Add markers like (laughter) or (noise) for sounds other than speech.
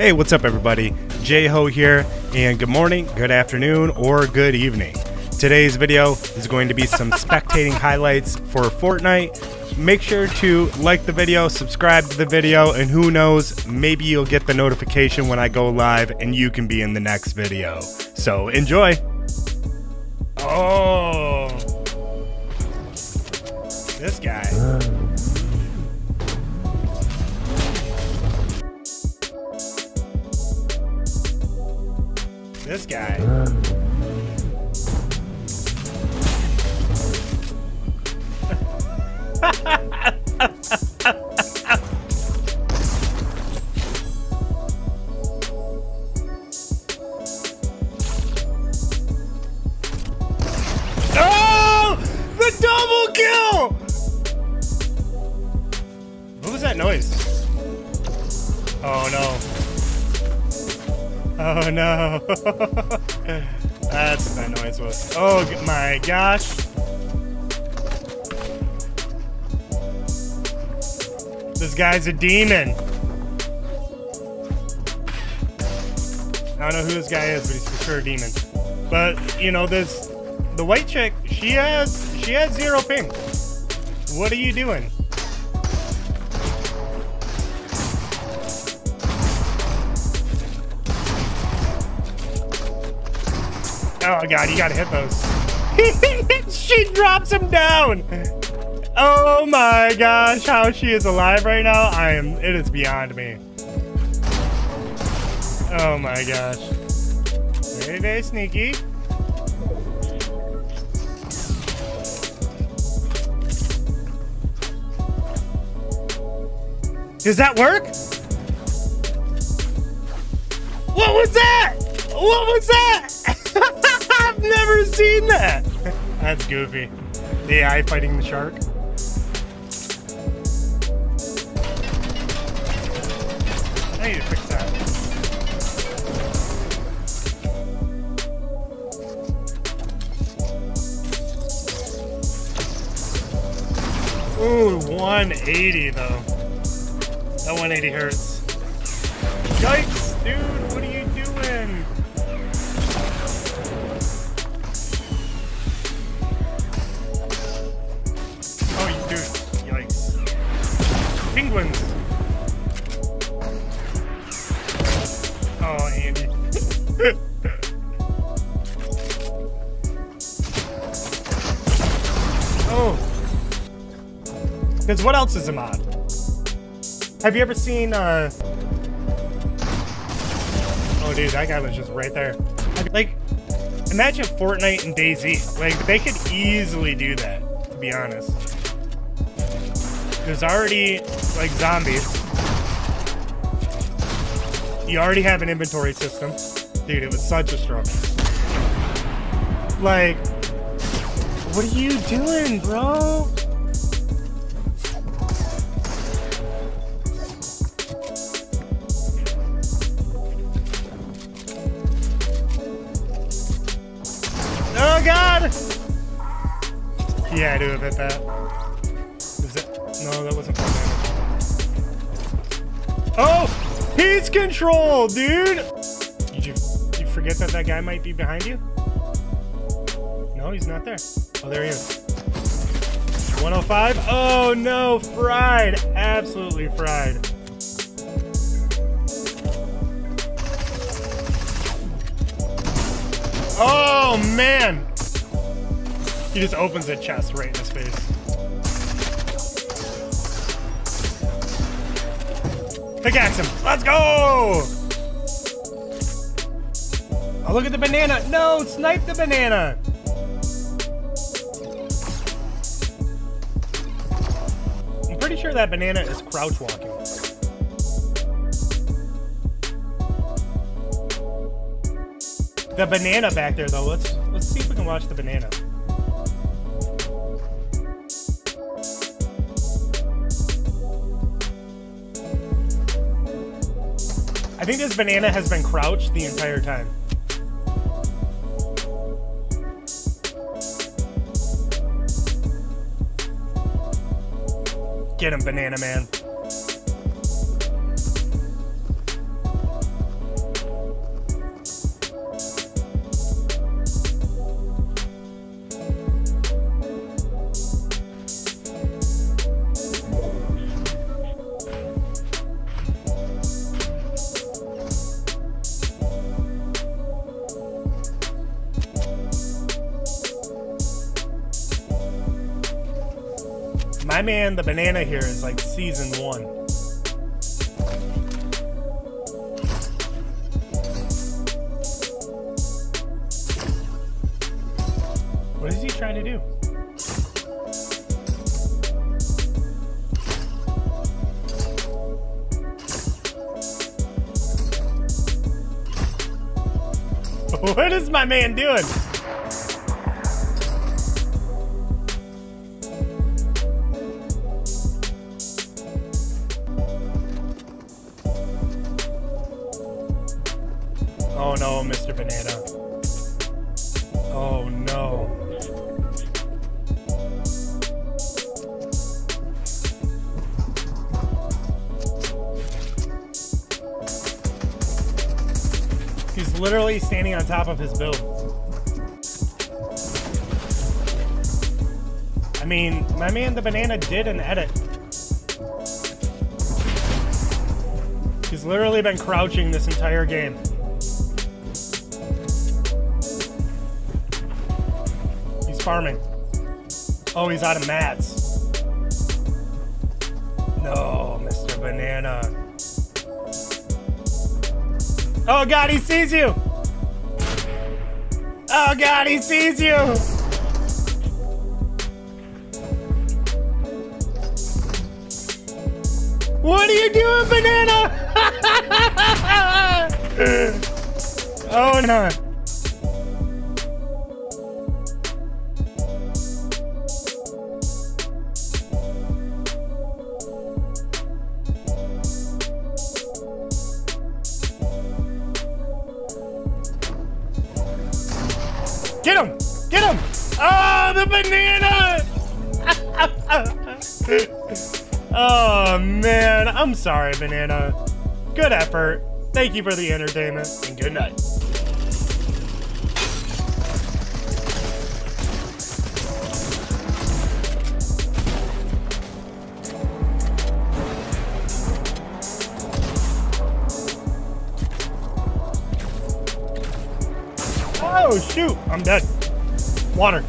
Hey, what's up, everybody? J Ho here, and good morning, good afternoon, or good evening. Today's video is going to be some spectating highlights for Fortnite. Make sure to like the video, subscribe to the video, and who knows, maybe you'll get the notification when I go live and you can be in the next video. So enjoy! Oh! This guy. This guy. (laughs) Oh no. (laughs) That's what that noise was. Oh my gosh. This guy's a demon. I don't know who this guy is, but he's for sure a demon. But you know, this the white chick, she has she has zero ping. What are you doing? Oh god, you gotta hit those. (laughs) she drops him down. Oh my gosh, how she is alive right now, I am it is beyond me. Oh my gosh. Very, very sneaky. Does that work? What was that? What was that? I've never seen that. (laughs) That's goofy. The AI fighting the shark. I need to fix that. Ooh, 180 though. That 180 hurts. Yikes, dude, (laughs) oh. Because what else is a mod? Have you ever seen, uh... Oh, dude, that guy was just right there. Like, imagine Fortnite and DayZ. Like, they could easily do that, to be honest. There's already, like, zombies. You already have an inventory system. Dude, it was such a struggle. Like, what are you doing, bro? Oh god! Yeah, I do admit that. Is it? No, that wasn't. Oh! He's control, dude! Forget that that guy might be behind you? No, he's not there. Oh, there he is. 105? Oh no, fried! Absolutely fried. Oh man! He just opens a chest right in his face. Pickaxe him! Let's go! Oh, look at the banana! No! Snipe the banana! I'm pretty sure that banana is crouch walking. The banana back there, though. Let's let's see if we can watch the banana. I think this banana has been crouched the entire time. Get him, Banana Man. My man, the banana here, is like season one. What is he trying to do? (laughs) What is my man doing? Oh Mr. Banana. Oh no. He's literally standing on top of his build. I mean, my man the banana did an edit. He's literally been crouching this entire game. Farming. Oh, he's out of mats. No, Mr. Banana. Oh god, he sees you! Oh god, he sees you! What are you doing, banana? (laughs) oh no. Get him! Get him! Oh, the banana! (laughs) oh, man. I'm sorry, banana. Good effort. Thank you for the entertainment, and good night. I'm dead. Water.